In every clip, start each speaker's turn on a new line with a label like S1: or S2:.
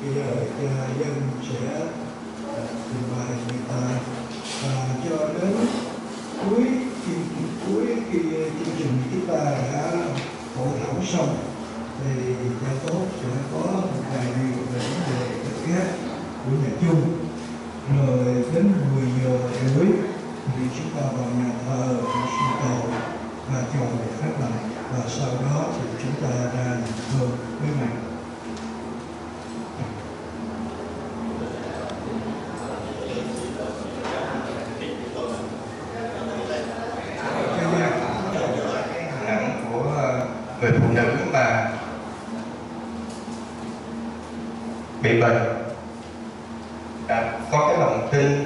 S1: khi giờ cha dân sẽ ờ, trình bày người ta. Và cho đến cuối khi cuối khi chương trình chúng ta đã hội thảo xong, thì nhà tốt sẽ có một vài điều về vấn đề đất khác của nhà chung. Rồi đến 10 giờ rưỡi thì chúng ta vào nhà thờ để cầu và chờ người khác lại. Và sau đó thì chúng ta ra nhà thơ với mạng
S2: nặng của người phụ nữ mà bị bệnh đã có cái lòng tin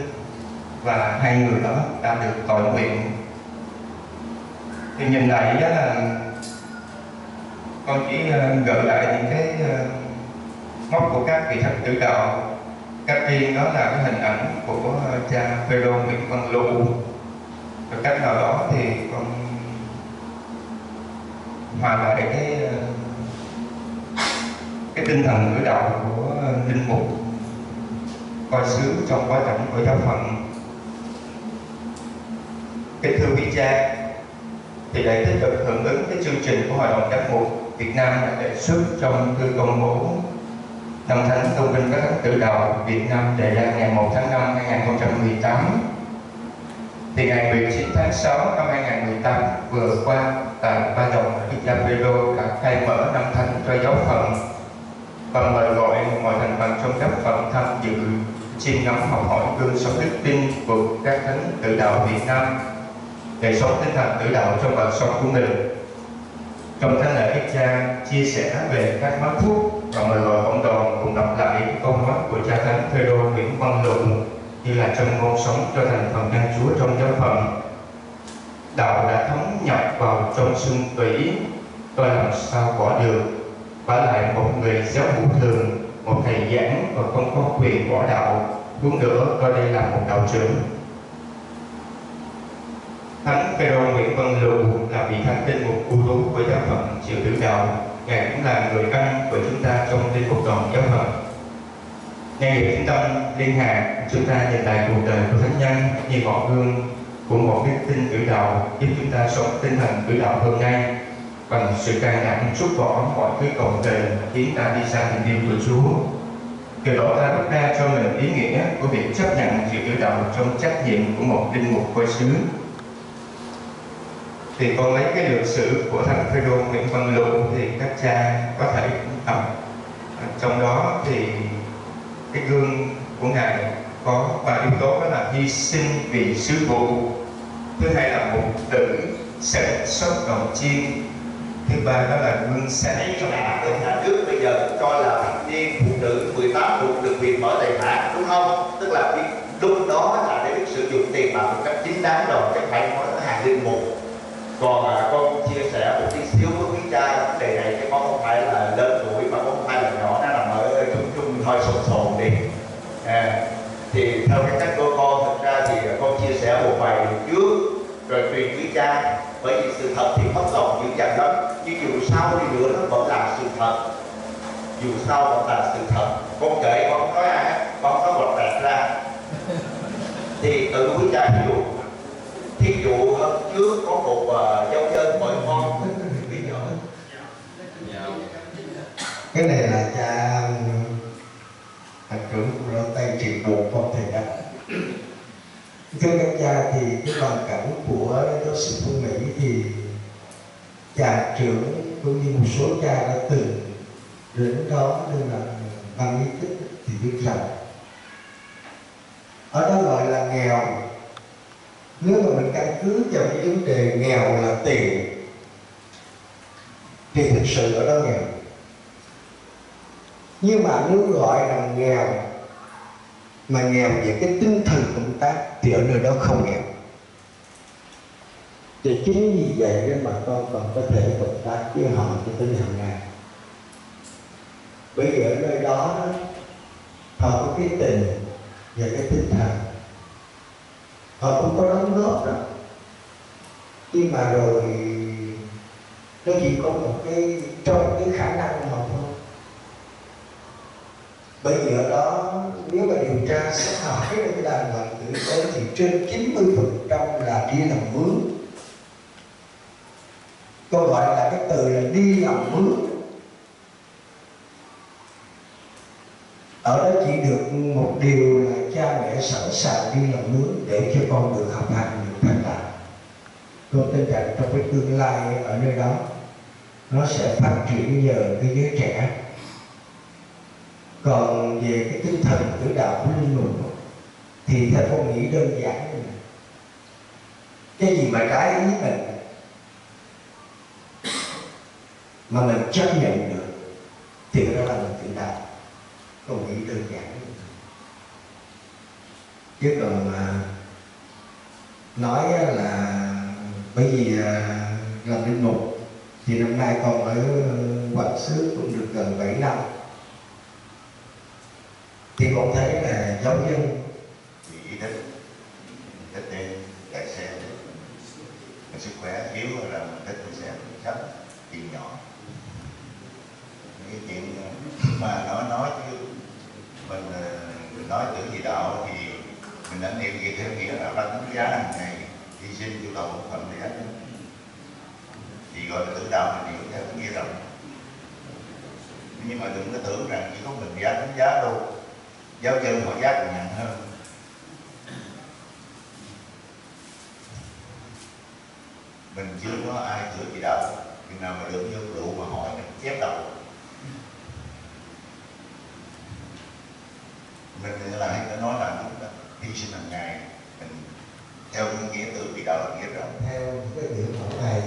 S2: và hai người đó đã được tội nguyện. Thì nhìn lại đó là con chỉ ờ, gợi lại những cái ờ, mốc của các vị thánh tử đạo. Cách tiên đó là cái hình ảnh của ờ, cha Phêrô Nguyễn Văn Lưu rồi cách nào đó thì con hòa lại cái cái tinh thần cử đạo của linh mục coi sứ trong quá cảnh của giáo phận. Kính thưa quý cha, thì để tích cực hưởng ứng cái chương trình của hội đồng giám mục Việt Nam đã đề xuất trong thư công bố năm thánh tôn vinh các thánh tử đạo Việt Nam đề ra ngày 1 tháng 5 năm 2018 thì ngày 19 tháng 6 năm 2018 vừa qua tại Ba Đồng Đức đã khai mở năm thánh cho giáo phận và mời gọi mọi thành phần trong các phận tham dự chiêm ngắm học hỏi gương sống đức tin của các thánh tự đạo Việt Nam để sống tinh thần tự đạo trong đời sống của mình. Trong thánh lễ, Cha chia sẻ về các món thuốc và mời gọi cộng đồng cùng đọc lại câu nói của cha thánh Phêrô Nguyễn Văn Lượng như là trong ngôn sống cho thành phần dân Chúa trong giáo phận. Đạo đã thấm nhập vào trong xương tủy, tôi làm sao bỏ được. Và lại một người giáo vụ thường, một thầy giảng và không có quyền bỏ đạo, huống nữa coi đây là một đạo trưởng. Thánh Phêrô Nguyễn Văn Lưu là vị thánh linh mục ưu tú của giáo phận Triều Tử Đạo. Ngài cũng là người anh của chúng ta trong linh mục đoàn giáo phận. Ngay ở trung tâm Liên Hà, chúng ta nhìn lại cuộc đời của thánh nhân như ngọn gương của một đức tin cử đạo giúp chúng ta sống tinh thần cử đạo hôm nay bằng sự can đảm rút bỏ mọi thứ cồng kềnh khiến ta đi xa tình yêu của Chúa. Từ đó ta rút ra cho mình ý nghĩa của việc chấp nhận sự cử đạo trong trách nhiệm của một linh mục quê sứ. Thì con lấy cái lược sử của thánh Phêrô Nguyễn Văn lụ thì các cha có thể đọc. Ờ, trong đó thì cái gương của ngài có ba yếu tố đó là hy sinh vì sứ vụ thứ hai là mục tử sẽ sốc đầu chiên. Thứ ba đó là gương sáng
S3: Đấy là người nhà nước bây giờ cũng coi là thanh niên phụ nữ 18 tuổi được quyền mở tài khoản đúng không? Tức là cái lúc đó là để biết sử dụng tiền bạc một cách chính đáng rồi chứ phải nói hàng linh mục. Còn à, con chia sẻ một tí xíu. với quý cha vấn đề này chứ con không phải là lớn tuổi mà con không phải là nhỏ nó nằm ở trung trung thôi sồn sồn đi à, thì theo cái cách của con thật ra thì con chia sẻ một vài điều trước rồi truyền quý cha bởi vì sự thật thì mất còn dữ dằn lắm nhưng dù sao đi nữa nó vẫn là sự thật. Dù sao vẫn là sự thật. Con kể con không nói ai hết con có bật rạc ra. Thì tự quý cha ví dụ. Thí dụ ờ, hôm trước có một uh, giáo dân mời con bây giờ
S1: cái này là cha ừ, thành trưởng của đội tay trị bộ con thầy đất thưa các cha thì cái hoàn cảnh của giáo sư phương mỹ thì cha trưởng cũng như một số cha đã từng đến đó nên là bằng ý thức thì biết rằng ở đó gọi là nghèo. Nếu mà mình căn cứ vào cái vấn đề nghèo là tiền, thì thực sự ở đó nghèo. Nhưng mà nếu gọi là nghèo mà nghèo về cái tinh thần công tác thì ở nơi đó không nghèo. Thì chính vì vậy nên mà con còn có thể cộng tác với họ cho tới hàng ngày bởi vì ở nơi đó họ có cái tình và cái tinh thần. Họ cũng có đóng góp đó. Nhưng mà rồi, nó chỉ có một cái, trong cái khả năng của họ thôi. Bởi vì ở đó điều tra xét hỏi cái đàn hoàng tử tế thì trên 90 phần trăm là đi làm mướn. Tôi gọi là cái từ là đi làm mướn. Ở đó chỉ được một điều là cha mẹ sẵn sàng đi làm mướn để cho con được học hành, được thành đạt. Tôi tin rằng trong cái tương lai ở nơi đó, nó sẽ phát triển nhờ cái giới trẻ còn về cái tinh thần tử đạo của linh mục thì thầy con nghĩ đơn giản như này. Cái gì mà trái ý mình, mà mình chấp nhận được, thì đó là mình tự đạo. Con nghĩ đơn giản như chứ còn mà nói là bởi vì à, làm linh mục, thì năm nay con ở Hoàng Xứ cũng được gần 7 năm thì con thấy là giáo dân
S3: thì ý thích thích đi chạy xe mình sức khỏe yếu là mình thích đi xe sắp tiền nhỏ. Cái chuyện mà nói nói chứ, mình ờ, mình nói chữ gì đạo thì mình đã niệm gì theo nghĩa là đánh giá hàng ngày hy sinh chu cầu một phần để thì gọi là tưởng đạo mình hiểu theo nghĩa rộng nhưng mà đừng có tưởng rằng chỉ có mình giá đánh giá đâu giáo dân họ giác còn nặng hơn. Mình chưa có ai chữa gì đạo khi nào mà được vô rượu mà hỏi mình, chép đầu. Mình là hay nói là chúng ta hy sinh hàng ngày, mình theo cái nghĩa từ bị đạo là nghĩa rộng
S1: theo những cái biểu mẫu này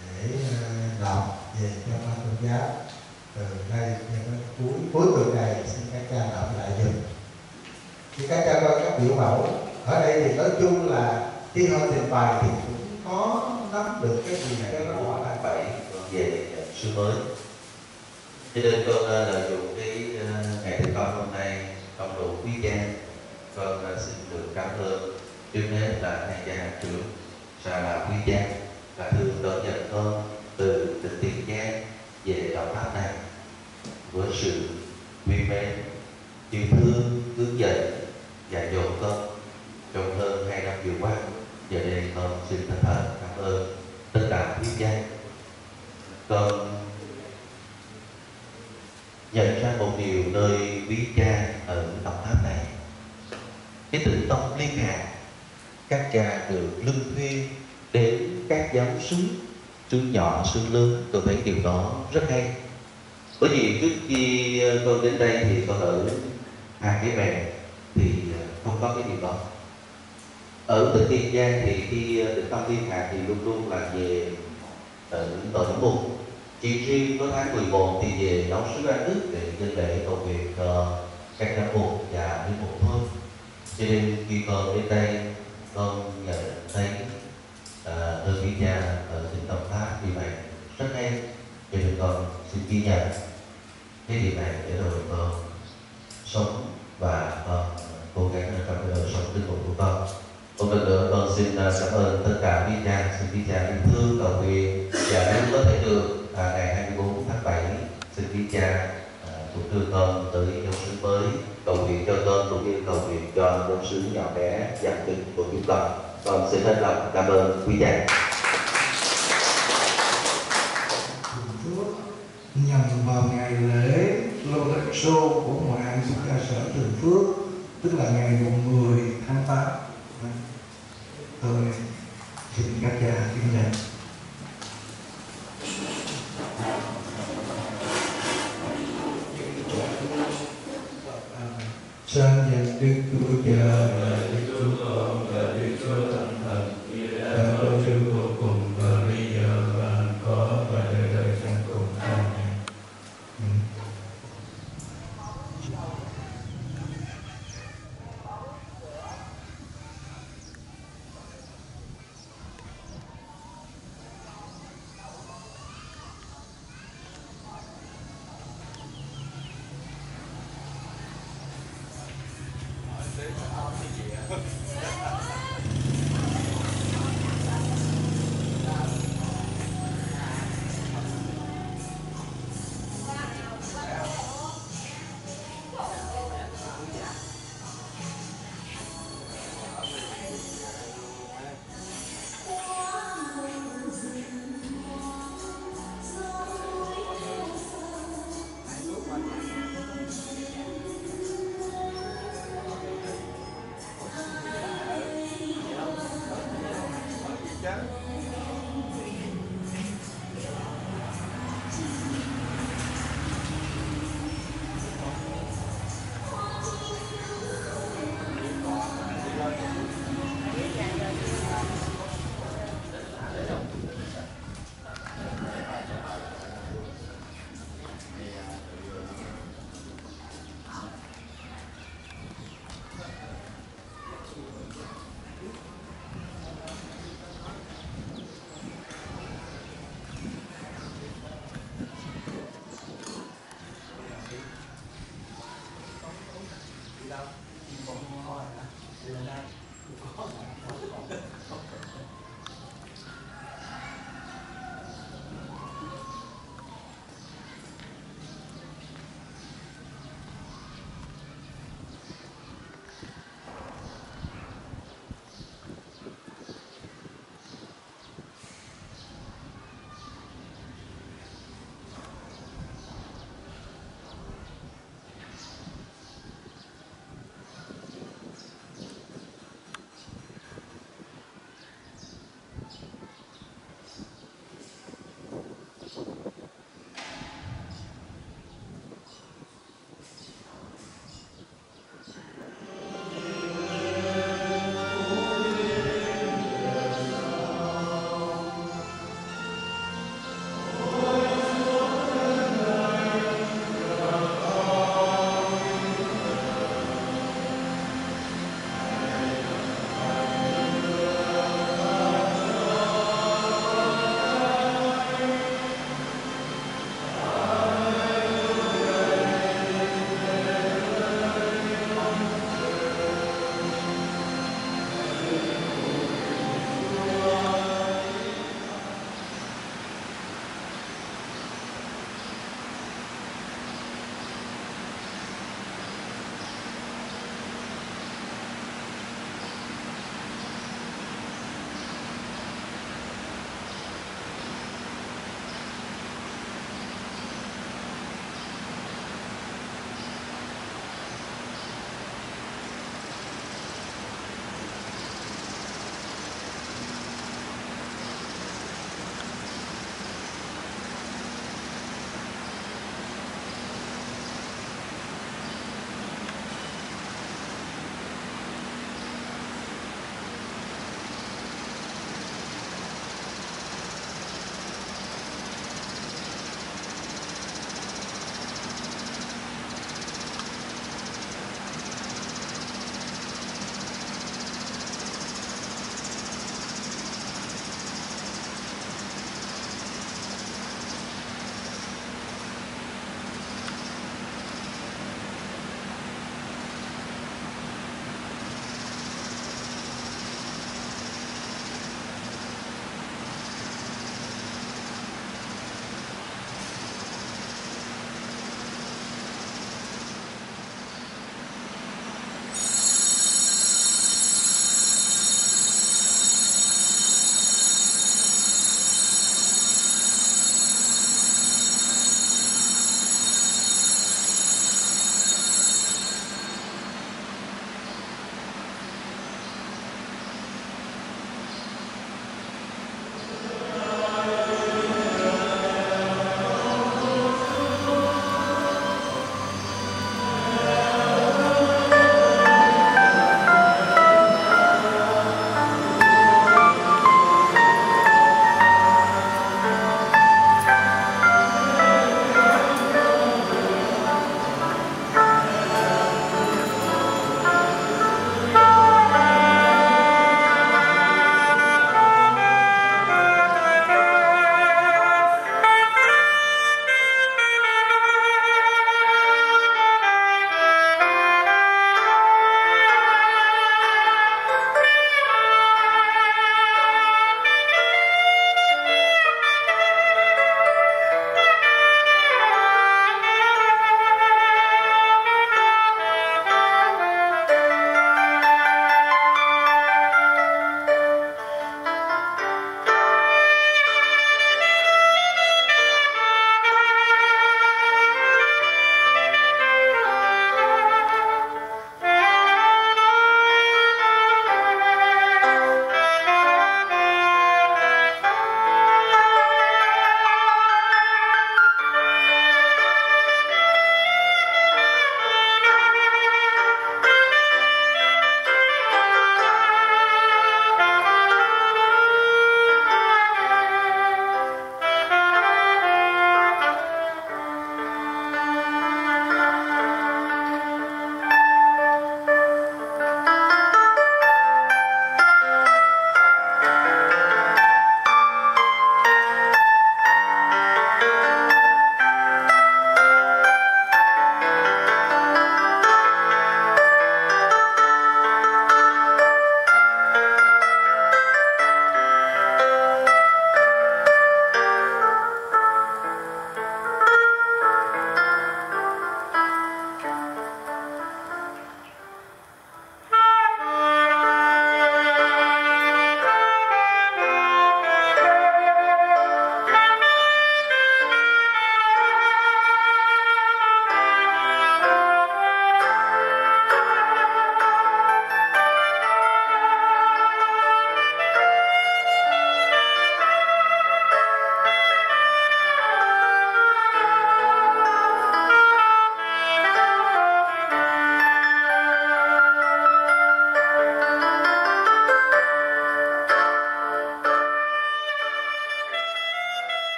S1: để ờ, đọc về cho ban tôn giáo từ nay cho đến cuối cuối tuần này xin các cha đọc lại dùm thì các cha coi các biểu mẫu, ở đây thì nói chung là khi họ trình bày thì cũng khó nắm được cái gì cái đó
S4: của
S1: gọi là
S4: bảy về sư mới. Cho nên con à, lợi dụng cái à, ngày thứ con hôm nay trong đủ quý gia con à, xin được cảm ơn trước hết là thầy gia trưởng và là quý gia và thương đón nhận con từ tỉnh tiền giang về đạo pháp này với sự quý mến yêu thương, hướng dẫn dạy dỗ con trong hơn hai năm vừa qua. Giờ đây con xin thân thật cảm ơn tất cả quý gia. Con nhận ra một điều nơi quý cha ở đồng tháp này. Cái tịnh tông liên hệ các cha được lưng khuyên đến các giáo xứ xứ nhỏ, xứ lớn. Tôi thấy điều đó rất hay bởi vì trước khi ờ, con đến đây thì con ở hai cái bè thì ờ, không có cái điều đó. Ở tỉnh Tiền Giang thì khi ờ, được Tâm thiên Hạ thì luôn luôn là về ở tổ giám mục chỉ riêng có tháng 11 thì về giáo sứ an đức để dân lễ cầu việc cho các giám mục và đi mục thôi. Cho nên khi con đến đây con nhận thấy uh, ơn quý cha ở tỉnh Đồng Tháp vì vậy rất hay thì nên con xin ghi nhận cái điều này để rồi con sống và con cố gắng trong cái đời sống tinh thần của con. Một lần nữa con xin à, cảm ơn tất cả quý cha xin quý cha yêu thương cầu nguyện. Dạ, và nếu có thể được à, ngày 24 tháng 7 xin quý cha à, cũng đưa con tới giáo sứ mới cầu nguyện cho con cũng như cầu nguyện cho giáo sứ nhỏ bé giảm kinh của chúng con con xin hết lòng cảm ơn quý cha.
S5: 不敢跟人说